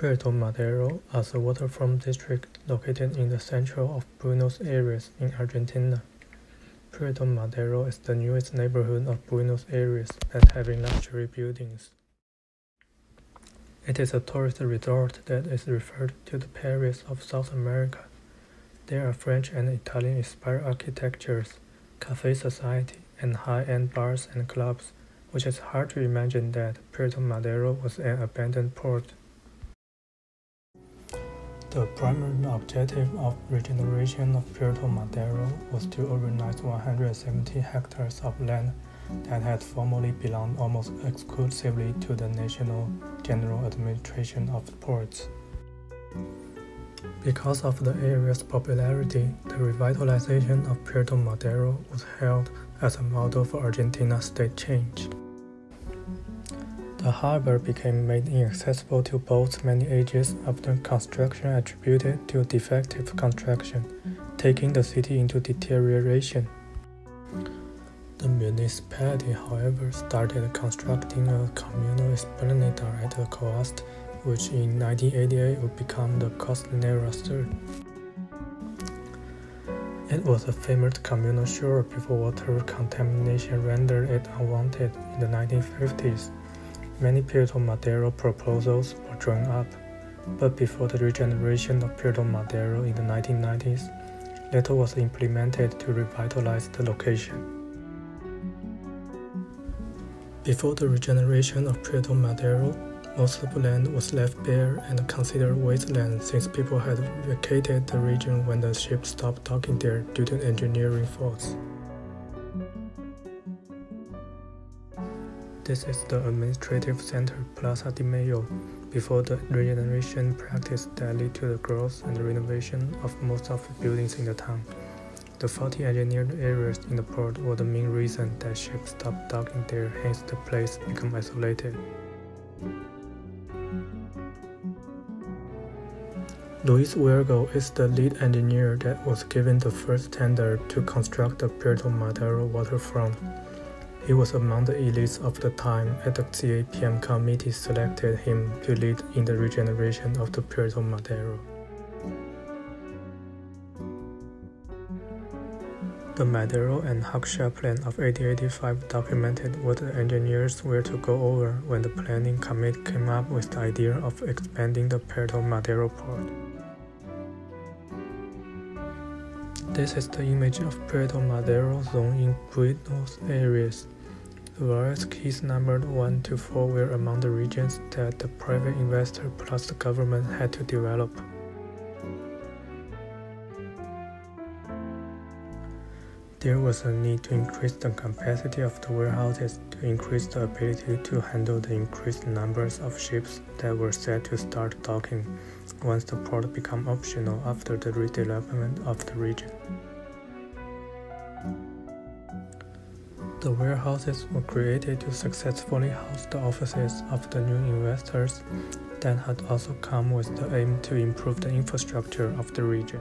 Puerto Madero is a waterfront district located in the central of Buenos Aires in Argentina. Puerto Madero is the newest neighborhood of Buenos Aires that having luxury buildings. It is a tourist resort that is referred to the Paris of South America. There are French and Italian-inspired architectures, cafe society, and high-end bars and clubs, which is hard to imagine that Puerto Madero was an abandoned port. The primary objective of regeneration of Puerto Madero was to urbanize 170 hectares of land that had formerly belonged almost exclusively to the National General Administration of Ports. Because of the area's popularity, the revitalization of Puerto Madero was held as a model for Argentina's state change. The harbor became made inaccessible to boats many ages after construction attributed to defective construction, taking the city into deterioration. The municipality, however, started constructing a communal esplanade at the coast, which in 1988 would become the Costanera Sur. It was a famous communal shore before water contamination rendered it unwanted in the 1950s. Many Puerto Madero proposals were drawn up, but before the regeneration of Puerto Madero in the 1990s, little was implemented to revitalize the location. Before the regeneration of Puerto Madero, most of the land was left bare and considered wasteland since people had vacated the region when the ship stopped docking there due to engineering faults. This is the administrative center Plaza de Mayo, before the regeneration practice that led to the growth and renovation of most of the buildings in the town. The faulty engineered areas in the port were the main reason that ships stopped docking there, hence the place became isolated. Luis Huergo is the lead engineer that was given the first tender to construct the Puerto Madero waterfront. He was among the elites of the time at the CAPM committee selected him to lead in the regeneration of the Puerto Madero. The Madero and Hawkshaw plan of 1885 documented what the engineers were to go over when the planning committee came up with the idea of expanding the Puerto Madero port. This is the image of Puerto Madero zone in Buenos Aires. Various quays numbered 1 to 4 were among the regions that the private investor plus the government had to develop. There was a need to increase the capacity of the warehouses to increase the ability to handle the increased numbers of ships that were set to start docking once the port became optional after the redevelopment of the region. The warehouses were created to successfully house the offices of the new investors that had also come with the aim to improve the infrastructure of the region.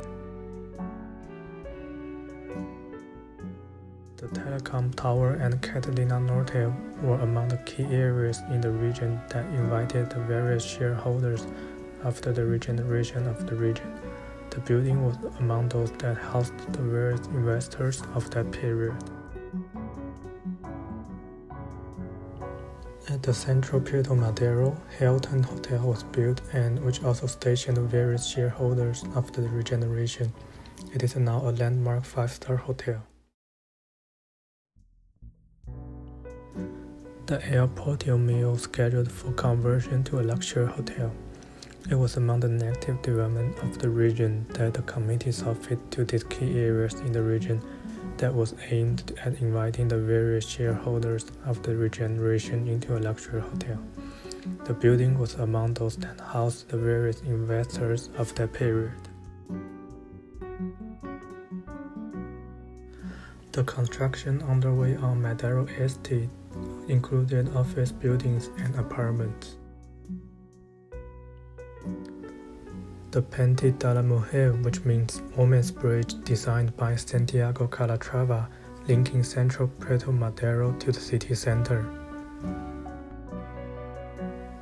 The Telecom Tower and Catalina Norte were among the key areas in the region that invited the various shareholders after the regeneration of the region. The building was among those that housed the various investors of that period. At the Central Puerto Madero, Hilton Hotel was built and which also stationed various shareholders after the regeneration. It is now a landmark five-star hotel. The airport Mill scheduled for conversion to a luxury hotel. It was among the negative development of the region that the committee saw fit to these key areas in the region that was aimed at inviting the various shareholders of the regeneration into a luxury hotel. The building was among those that housed the various investors of that period. The construction underway on Madero Estate included office buildings and apartments. The Puente de la Mujer, which means Woman's Bridge, designed by Santiago Calatrava, linking central Puerto Madero to the city center.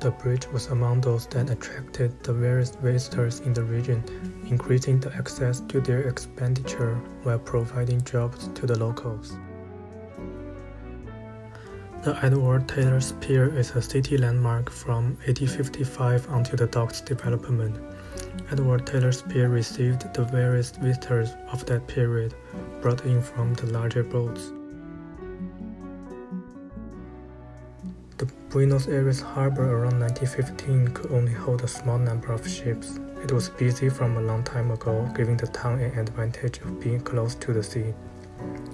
The bridge was among those that attracted the various visitors in the region, increasing the access to their expenditure while providing jobs to the locals. The Edward Taylor's Pier is a city landmark from 1855 until the dock's development. Edward Taylor's Pier received the various visitors of that period, brought in from the larger boats. The Buenos Aires harbor around 1915 could only hold a small number of ships. It was busy from a long time ago, giving the town an advantage of being close to the sea.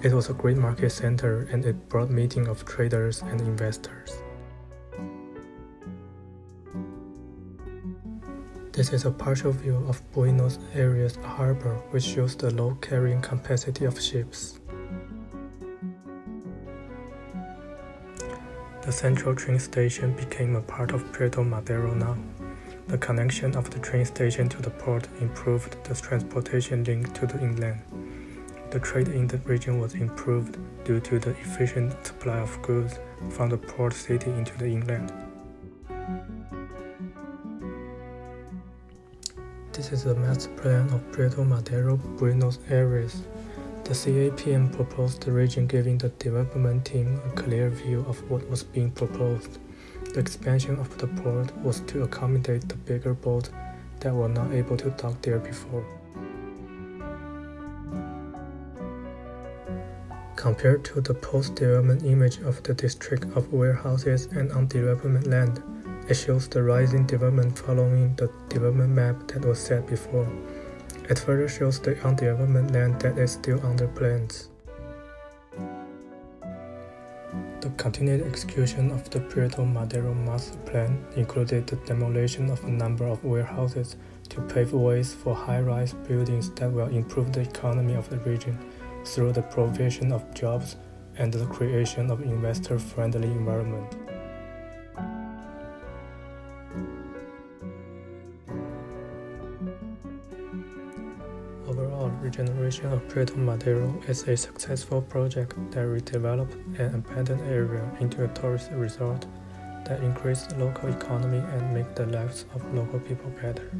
It was a great market center and it brought meeting of traders and investors. This is a partial view of Buenos Aires harbor which shows the low carrying capacity of ships. The central train station became a part of Puerto Madero now. The connection of the train station to the port improved the transportation link to the inland. The trade in the region was improved due to the efficient supply of goods from the port city into the inland. This is the master plan of Puerto Madero, Buenos Aires. The CAPM proposed the region giving the development team a clear view of what was being proposed. The expansion of the port was to accommodate the bigger boats that were not able to dock there before. Compared to the post-development image of the district of warehouses and undeveloped land, it shows the rising development following the development map that was set before. It further shows the undeveloped land that is still under plans. The continued execution of the Puerto Madero master plan included the demolition of a number of warehouses to pave ways for high-rise buildings that will improve the economy of the region through the provision of jobs and the creation of investor-friendly environment. Regeneration of Puerto Madero is a successful project that redeveloped an abandoned area into a tourist resort that increased the local economy and make the lives of local people better.